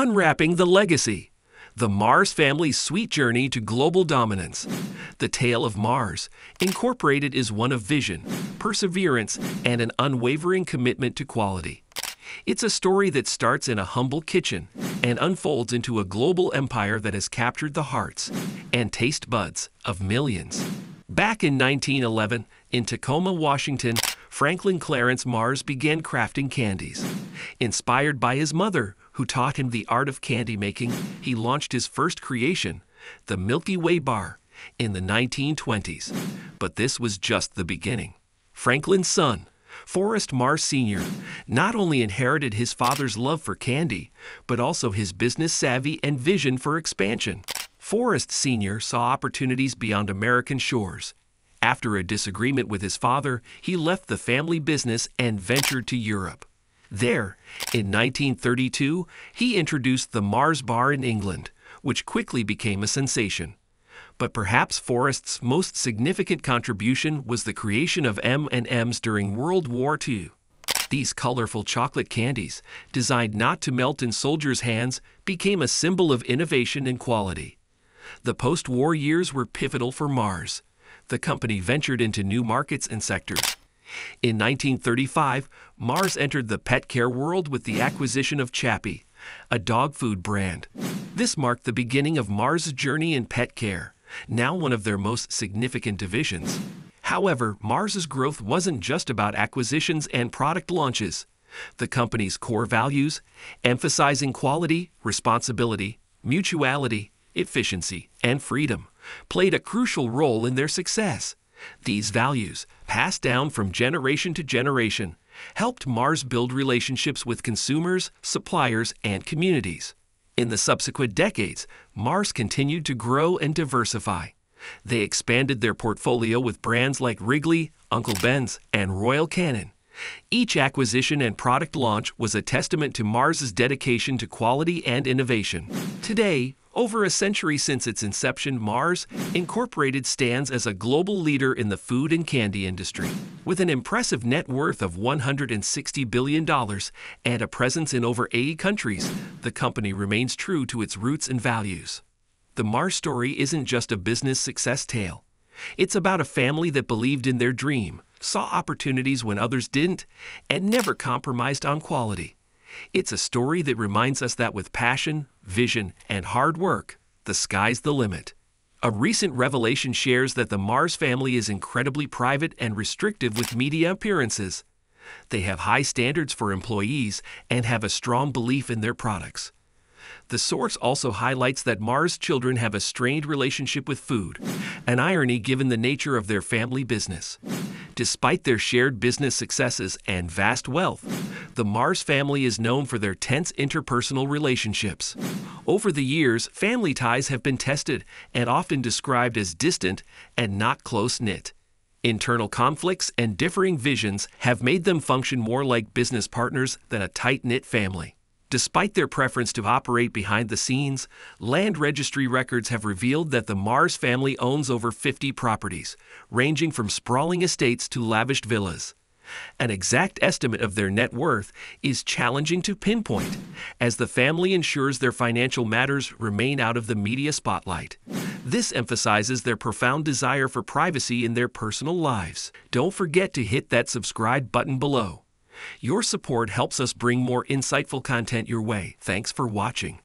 Unwrapping the Legacy The Mars Family's Sweet Journey to Global Dominance. The tale of Mars, Incorporated, is one of vision, perseverance, and an unwavering commitment to quality. It's a story that starts in a humble kitchen and unfolds into a global empire that has captured the hearts and taste buds of millions. Back in 1911, in Tacoma, Washington, Franklin Clarence Mars began crafting candies. Inspired by his mother, who taught him the art of candy making, he launched his first creation, the Milky Way Bar, in the 1920s. But this was just the beginning. Franklin's son, Forrest Mars Sr., not only inherited his father's love for candy, but also his business savvy and vision for expansion. Forrest Sr. saw opportunities beyond American shores. After a disagreement with his father, he left the family business and ventured to Europe. There, in 1932, he introduced the Mars Bar in England, which quickly became a sensation. But perhaps Forrest's most significant contribution was the creation of M&Ms during World War II. These colorful chocolate candies, designed not to melt in soldiers' hands, became a symbol of innovation and quality. The post-war years were pivotal for Mars. The company ventured into new markets and sectors. In 1935, Mars entered the pet care world with the acquisition of Chappie, a dog food brand. This marked the beginning of Mars' journey in pet care, now one of their most significant divisions. However, Mars' growth wasn't just about acquisitions and product launches. The company's core values, emphasizing quality, responsibility, mutuality, efficiency, and freedom, played a crucial role in their success. These values, passed down from generation to generation, helped Mars build relationships with consumers, suppliers, and communities. In the subsequent decades, Mars continued to grow and diversify. They expanded their portfolio with brands like Wrigley, Uncle Ben's, and Royal Canin. Each acquisition and product launch was a testament to Mars's dedication to quality and innovation. Today, over a century since its inception, Mars Incorporated stands as a global leader in the food and candy industry. With an impressive net worth of $160 billion and a presence in over 80 countries, the company remains true to its roots and values. The Mars story isn't just a business success tale. It's about a family that believed in their dream, saw opportunities when others didn't, and never compromised on quality. It's a story that reminds us that with passion, vision, and hard work, the sky's the limit. A recent revelation shares that the Mars family is incredibly private and restrictive with media appearances. They have high standards for employees and have a strong belief in their products. The source also highlights that Mars children have a strained relationship with food, an irony given the nature of their family business. Despite their shared business successes and vast wealth, the Mars family is known for their tense interpersonal relationships. Over the years, family ties have been tested and often described as distant and not close knit. Internal conflicts and differing visions have made them function more like business partners than a tight knit family. Despite their preference to operate behind the scenes, land registry records have revealed that the Mars family owns over 50 properties, ranging from sprawling estates to lavished villas. An exact estimate of their net worth is challenging to pinpoint, as the family ensures their financial matters remain out of the media spotlight. This emphasizes their profound desire for privacy in their personal lives. Don't forget to hit that subscribe button below. Your support helps us bring more insightful content your way. Thanks for watching.